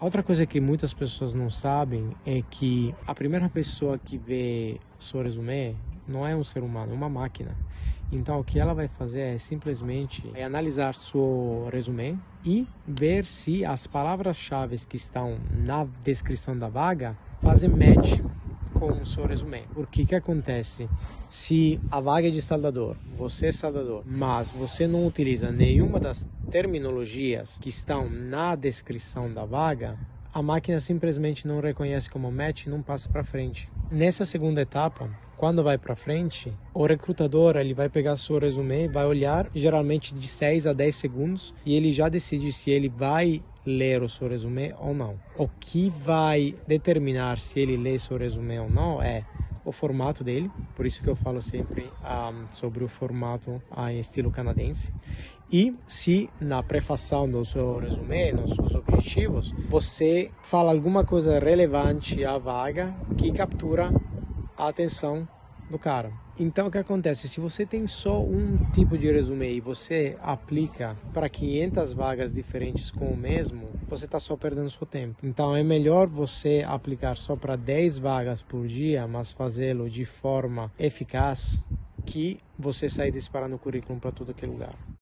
Outra coisa que muitas pessoas não sabem é que a primeira pessoa que vê seu resumo não é um ser humano, é uma máquina. Então, o que ela vai fazer é simplesmente analisar seu resumo e ver se as palavras-chave que estão na descrição da vaga fazem match seu. O que acontece? Se a vaga é de soldador, você é soldador, mas você não utiliza nenhuma das terminologias que estão na descrição da vaga, a máquina simplesmente não reconhece como match e não passa para frente. Nessa segunda etapa, quando vai para frente, o recrutador ele vai pegar seu resumo, vai olhar geralmente de 6 a 10 segundos e ele já decide se ele vai ler o seu resumo ou não. O que vai determinar se ele lê seu resumo ou não é o formato dele, por isso que eu falo sempre um, ah, sobre o formato uh, em estilo canadense. E se na prefação do seu resumo, nos seus objetivos, você fala alguma coisa relevante à vaga que captura a atenção do cara. Então o que acontece? Se você tem só um tipo de resumo e você aplica para 500 vagas diferentes com o mesmo, você está só perdendo seu tempo. Então é melhor você aplicar só para 10 vagas por dia, mas fazê-lo de forma eficaz que você sair disparando o currículo para todo aquele lugar.